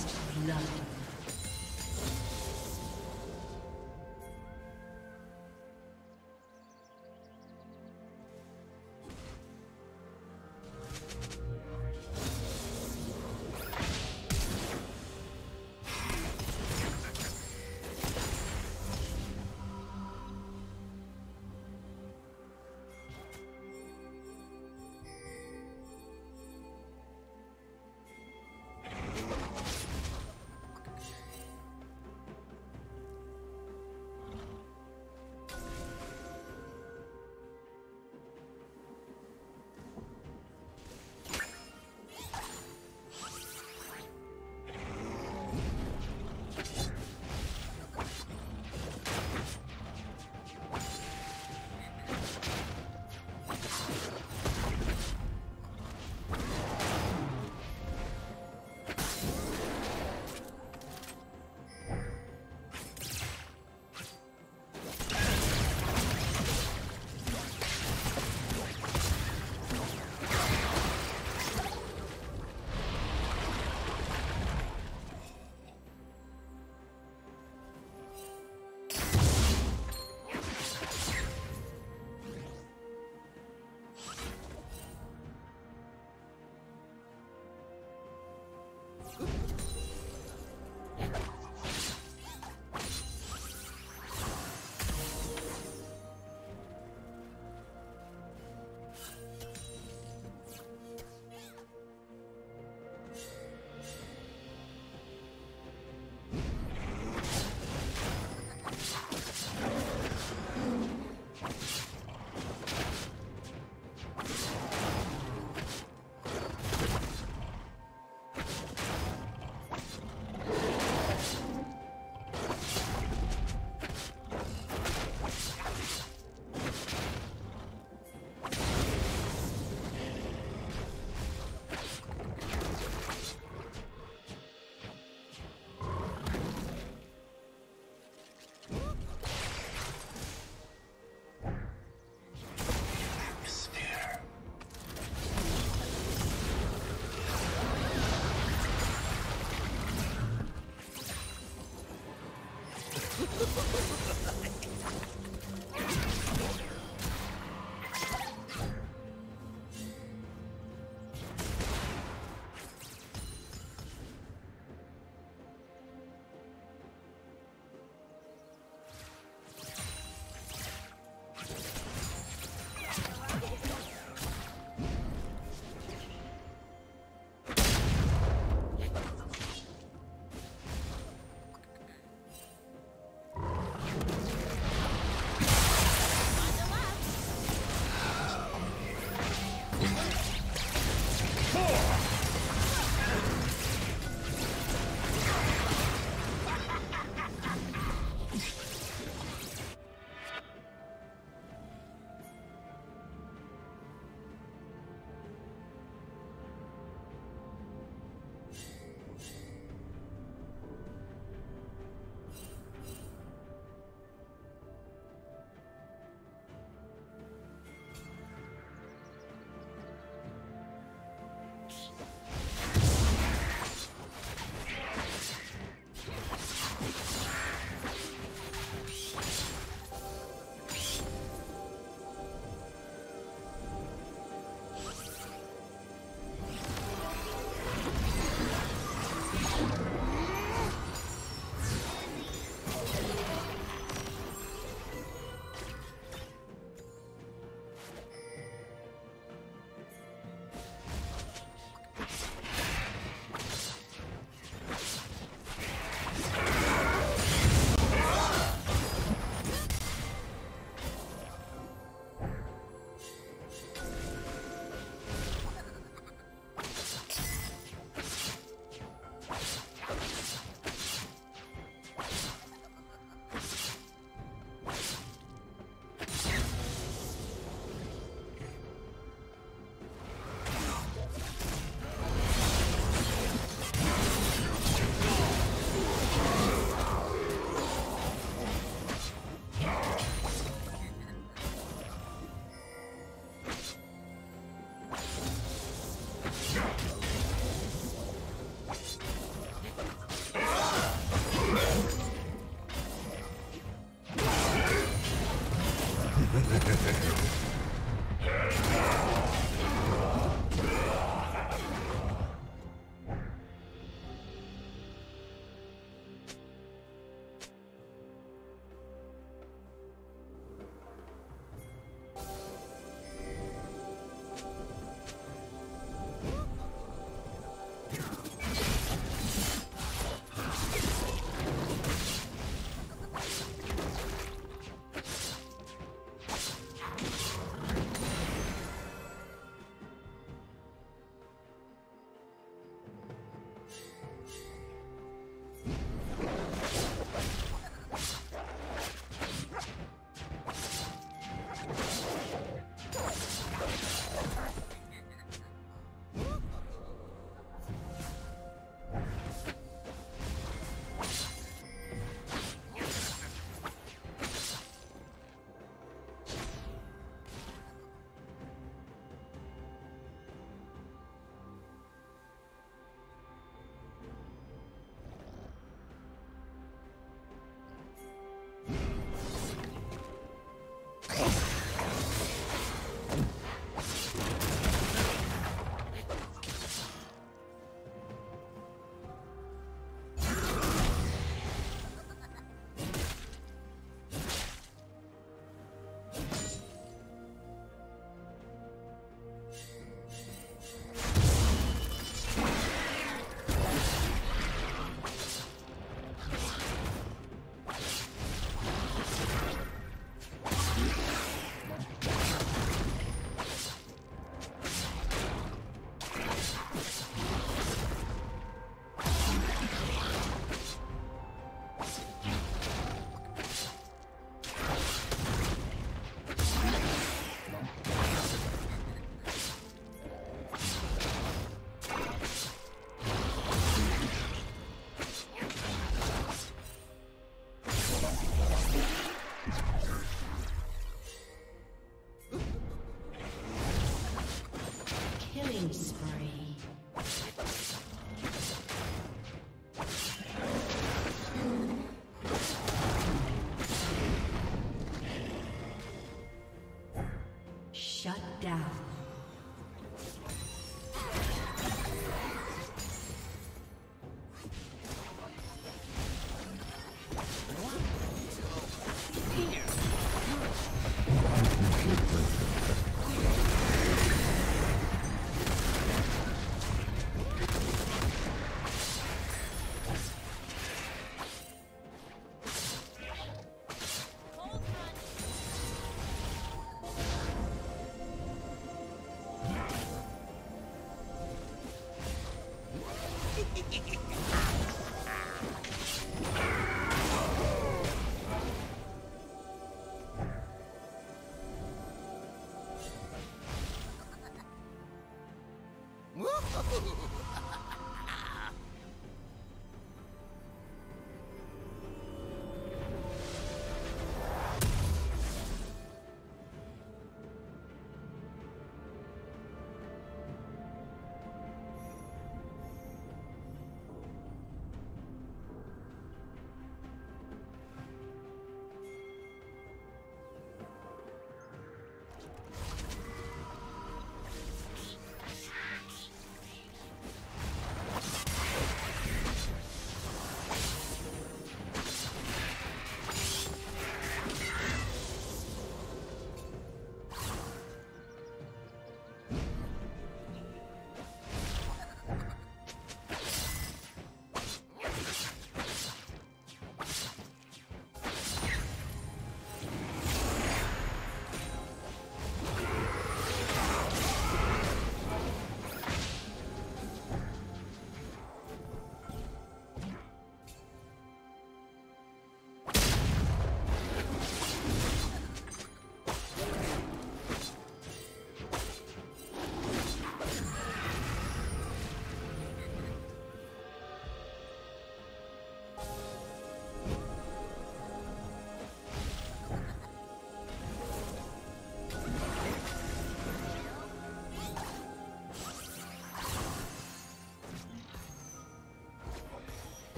First blood.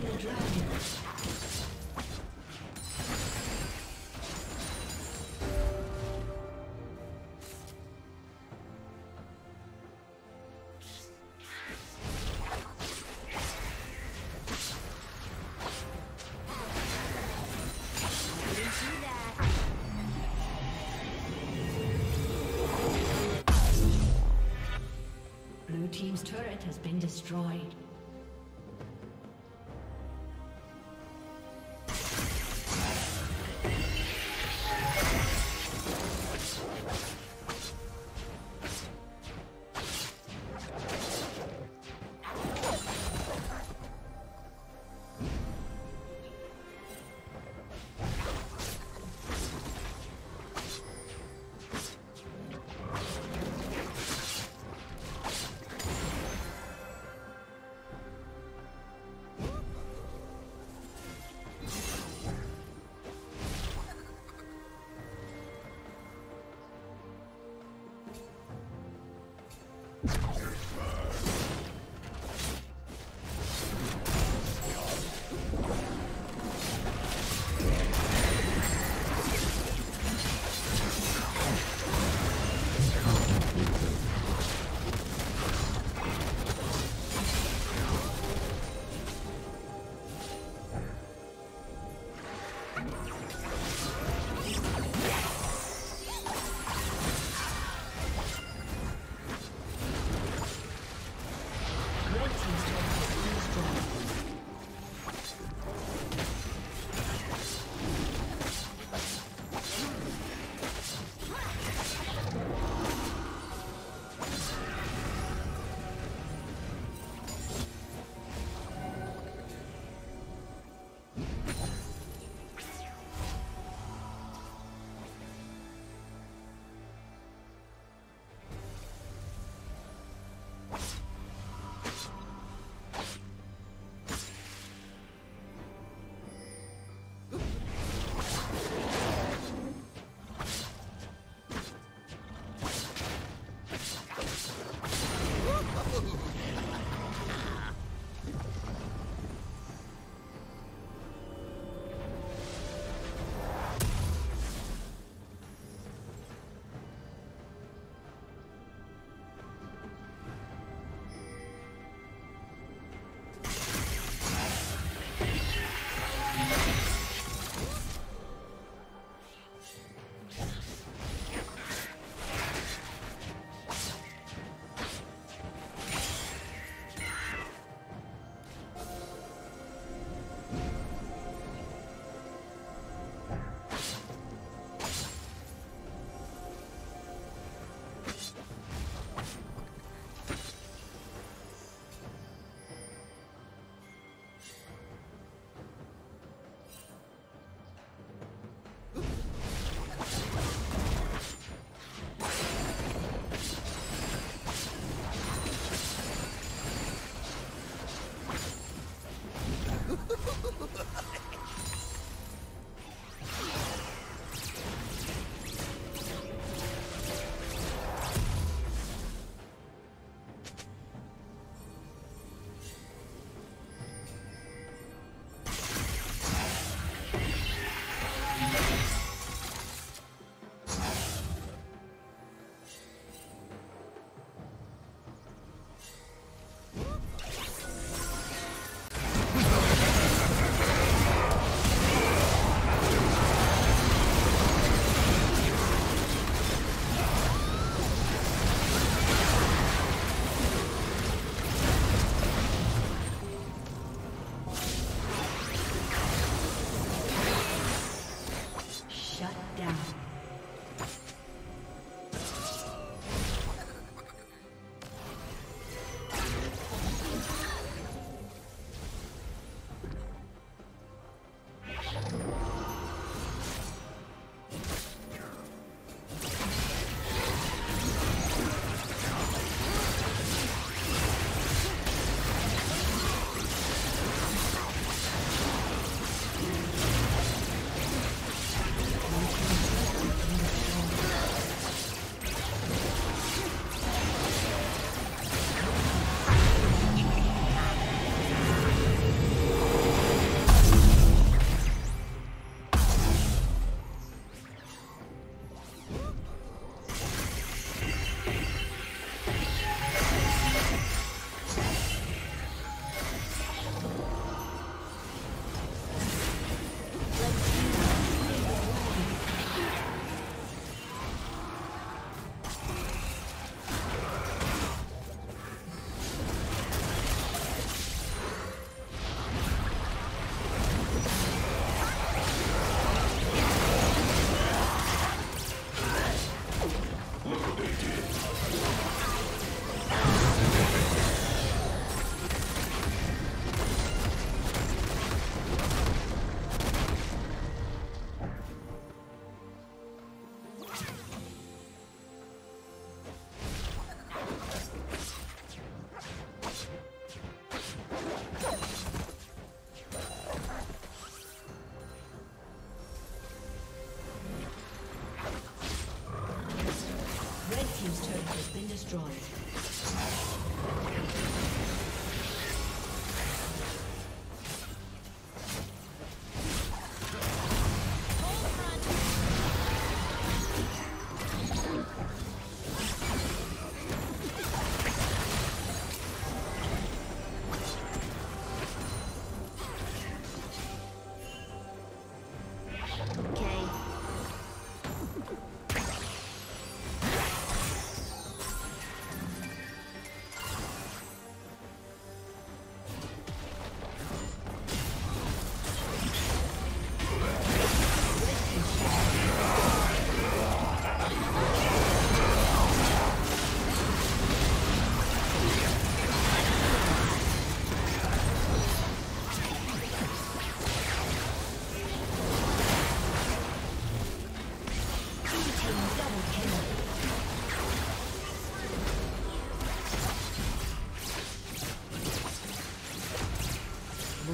Slain the dragon.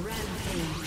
Red